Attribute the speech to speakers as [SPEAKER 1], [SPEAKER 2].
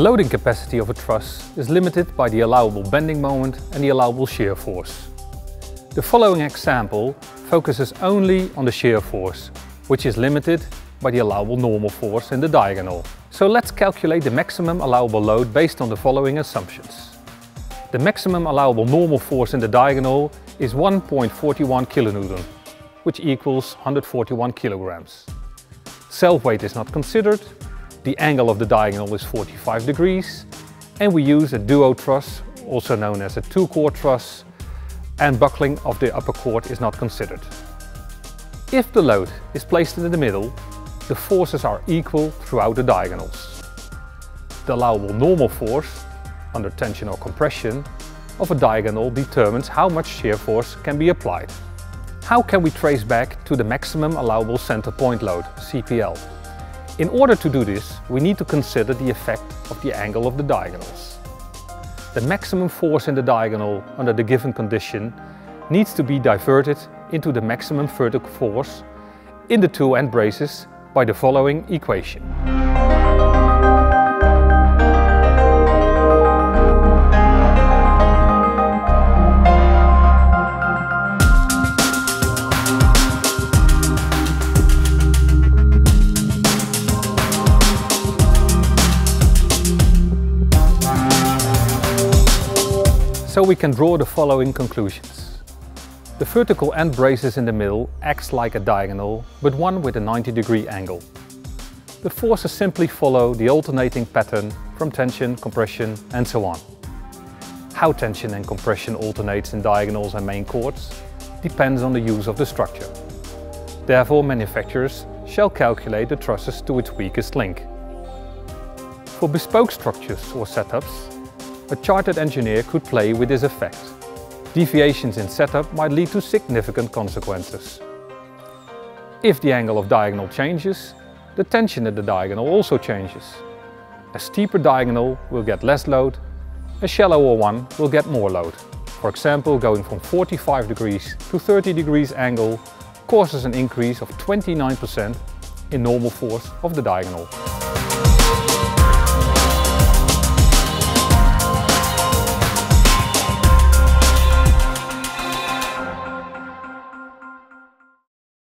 [SPEAKER 1] loading capacity of a truss is limited by the allowable bending moment and the allowable shear force. The following example focuses only on the shear force, which is limited by the allowable normal force in the diagonal. So let's calculate the maximum allowable load based on the following assumptions. The maximum allowable normal force in the diagonal is 1.41 kN, which equals 141 kilograms. Self-weight is not considered, the angle of the diagonal is 45 degrees, and we use a duo truss, also known as a two-core truss, and buckling of the upper chord is not considered. If the load is placed in the middle, the forces are equal throughout the diagonals. The allowable normal force, under tension or compression, of a diagonal determines how much shear force can be applied. How can we trace back to the maximum allowable center point load, CPL? In order to do this, we need to consider the effect of the angle of the diagonals. The maximum force in the diagonal under the given condition needs to be diverted into the maximum vertical force in the two end braces by the following equation. So we can draw the following conclusions. The vertical end braces in the middle acts like a diagonal, but one with a 90 degree angle. The forces simply follow the alternating pattern from tension, compression and so on. How tension and compression alternates in diagonals and main chords depends on the use of the structure. Therefore manufacturers shall calculate the trusses to its weakest link. For bespoke structures or setups, a chartered engineer could play with this effect. Deviations in setup might lead to significant consequences. If the angle of diagonal changes, the tension at the diagonal also changes. A steeper diagonal will get less load, a shallower one will get more load. For example, going from 45 degrees to 30 degrees angle causes an increase of 29% in normal force of the diagonal.